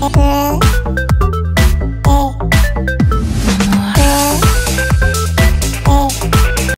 Girl.